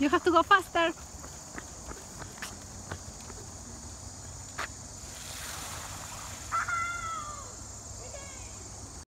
You have to go faster.